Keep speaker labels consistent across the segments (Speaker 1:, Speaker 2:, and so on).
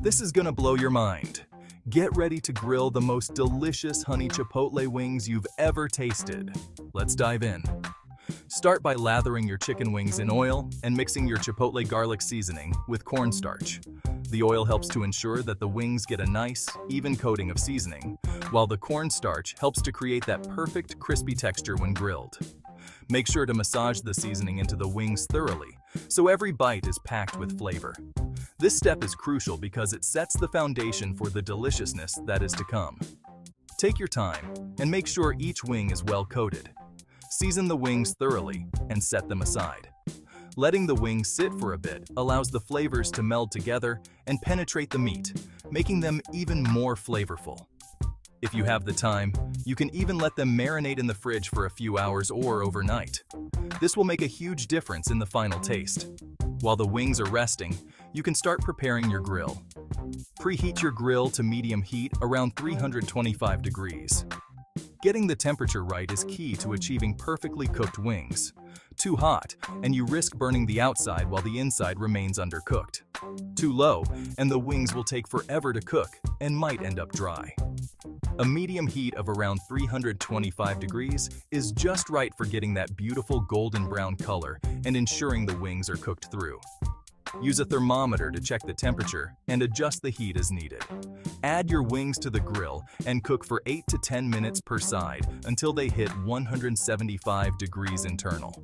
Speaker 1: This is gonna blow your mind. Get ready to grill the most delicious honey chipotle wings you've ever tasted. Let's dive in. Start by lathering your chicken wings in oil and mixing your chipotle garlic seasoning with cornstarch. The oil helps to ensure that the wings get a nice, even coating of seasoning, while the cornstarch helps to create that perfect crispy texture when grilled. Make sure to massage the seasoning into the wings thoroughly, so every bite is packed with flavor. This step is crucial because it sets the foundation for the deliciousness that is to come. Take your time and make sure each wing is well coated. Season the wings thoroughly and set them aside. Letting the wings sit for a bit allows the flavors to meld together and penetrate the meat, making them even more flavorful. If you have the time, you can even let them marinate in the fridge for a few hours or overnight. This will make a huge difference in the final taste. While the wings are resting, you can start preparing your grill. Preheat your grill to medium heat around 325 degrees. Getting the temperature right is key to achieving perfectly cooked wings. Too hot, and you risk burning the outside while the inside remains undercooked. Too low, and the wings will take forever to cook and might end up dry. A medium heat of around 325 degrees is just right for getting that beautiful golden brown color and ensuring the wings are cooked through. Use a thermometer to check the temperature and adjust the heat as needed. Add your wings to the grill and cook for 8 to 10 minutes per side until they hit 175 degrees internal.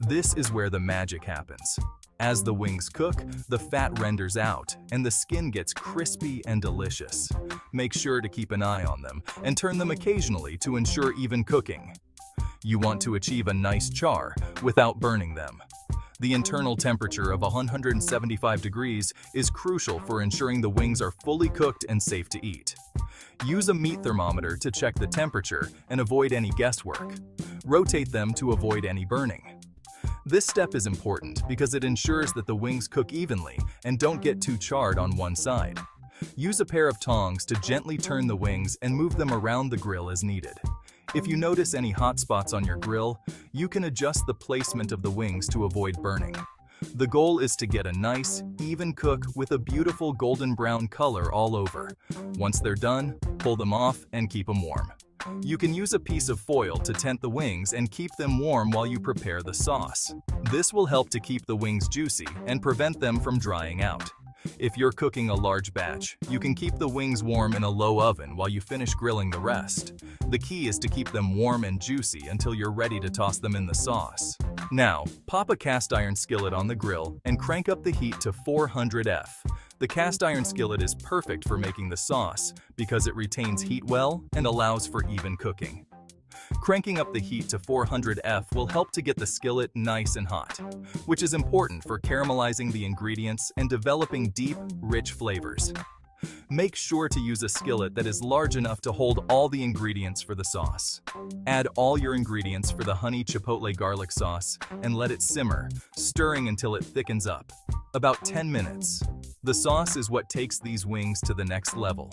Speaker 1: This is where the magic happens. As the wings cook, the fat renders out and the skin gets crispy and delicious. Make sure to keep an eye on them and turn them occasionally to ensure even cooking. You want to achieve a nice char without burning them. The internal temperature of 175 degrees is crucial for ensuring the wings are fully cooked and safe to eat. Use a meat thermometer to check the temperature and avoid any guesswork. Rotate them to avoid any burning. This step is important because it ensures that the wings cook evenly and don't get too charred on one side. Use a pair of tongs to gently turn the wings and move them around the grill as needed. If you notice any hot spots on your grill, you can adjust the placement of the wings to avoid burning. The goal is to get a nice, even cook with a beautiful golden brown color all over. Once they're done, pull them off and keep them warm. You can use a piece of foil to tent the wings and keep them warm while you prepare the sauce. This will help to keep the wings juicy and prevent them from drying out. If you're cooking a large batch, you can keep the wings warm in a low oven while you finish grilling the rest. The key is to keep them warm and juicy until you're ready to toss them in the sauce. Now, pop a cast iron skillet on the grill and crank up the heat to 400F. The cast iron skillet is perfect for making the sauce because it retains heat well and allows for even cooking. Cranking up the heat to 400F will help to get the skillet nice and hot, which is important for caramelizing the ingredients and developing deep, rich flavors. Make sure to use a skillet that is large enough to hold all the ingredients for the sauce. Add all your ingredients for the honey chipotle garlic sauce and let it simmer, stirring until it thickens up. About 10 minutes. The sauce is what takes these wings to the next level.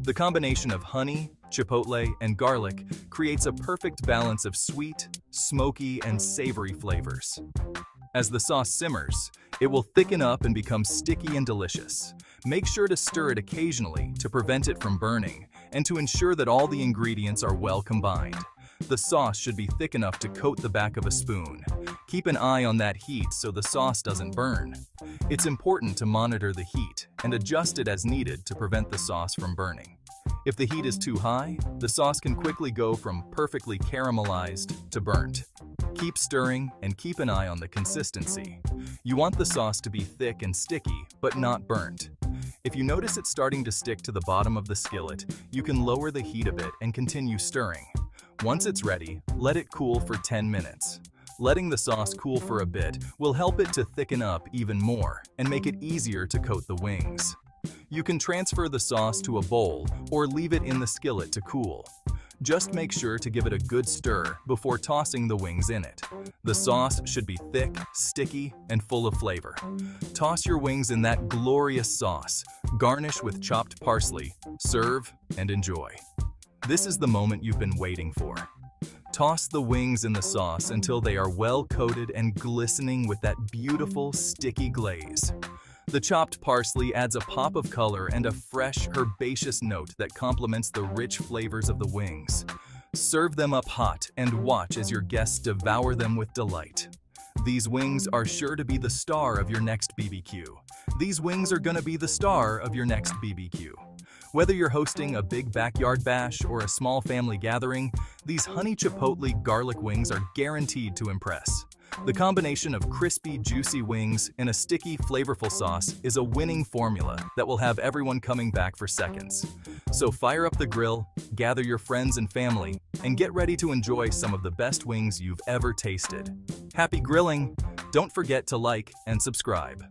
Speaker 1: The combination of honey, chipotle, and garlic creates a perfect balance of sweet, smoky, and savory flavors. As the sauce simmers, it will thicken up and become sticky and delicious. Make sure to stir it occasionally to prevent it from burning and to ensure that all the ingredients are well combined. The sauce should be thick enough to coat the back of a spoon. Keep an eye on that heat so the sauce doesn't burn. It's important to monitor the heat and adjust it as needed to prevent the sauce from burning. If the heat is too high, the sauce can quickly go from perfectly caramelized to burnt. Keep stirring and keep an eye on the consistency. You want the sauce to be thick and sticky, but not burnt. If you notice it starting to stick to the bottom of the skillet, you can lower the heat a bit and continue stirring. Once it's ready, let it cool for 10 minutes. Letting the sauce cool for a bit will help it to thicken up even more and make it easier to coat the wings. You can transfer the sauce to a bowl or leave it in the skillet to cool. Just make sure to give it a good stir before tossing the wings in it. The sauce should be thick, sticky, and full of flavor. Toss your wings in that glorious sauce, garnish with chopped parsley, serve, and enjoy. This is the moment you've been waiting for. Toss the wings in the sauce until they are well coated and glistening with that beautiful, sticky glaze. The chopped parsley adds a pop of color and a fresh, herbaceous note that complements the rich flavors of the wings. Serve them up hot and watch as your guests devour them with delight. These wings are sure to be the star of your next BBQ. These wings are gonna be the star of your next BBQ. Whether you're hosting a big backyard bash or a small family gathering, these honey chipotle garlic wings are guaranteed to impress. The combination of crispy, juicy wings and a sticky, flavorful sauce is a winning formula that will have everyone coming back for seconds. So fire up the grill, gather your friends and family, and get ready to enjoy some of the best wings you've ever tasted. Happy grilling! Don't forget to like and subscribe.